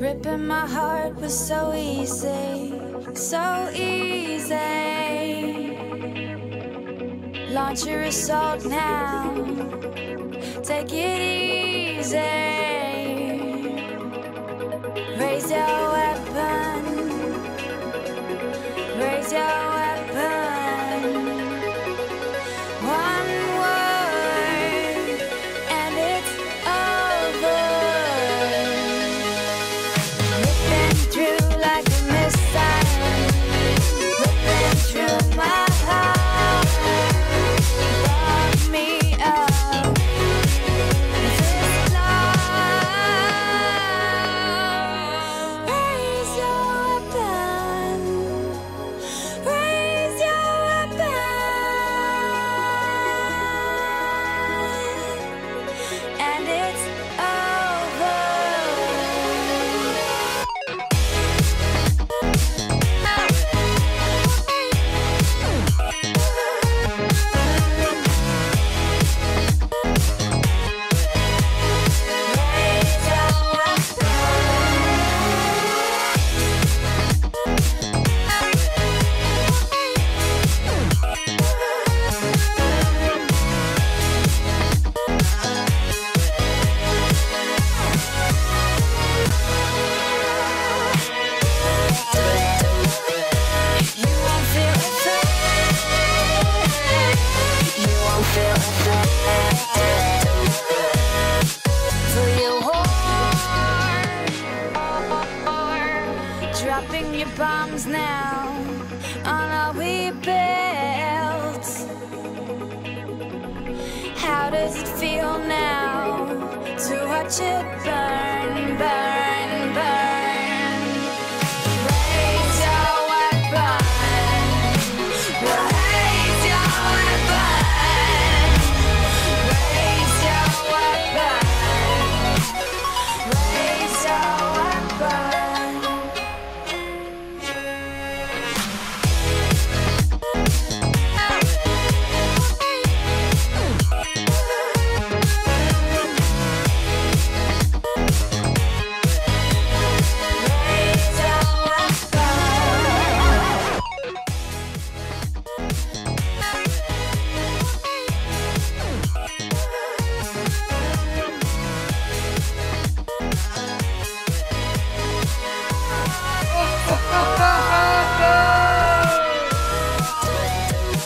Ripping my heart was so easy, so easy. Launch your assault now, take it easy. Raise your dropping your bombs now on all we built. How does it feel now to watch it burn, burn?